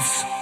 Peace.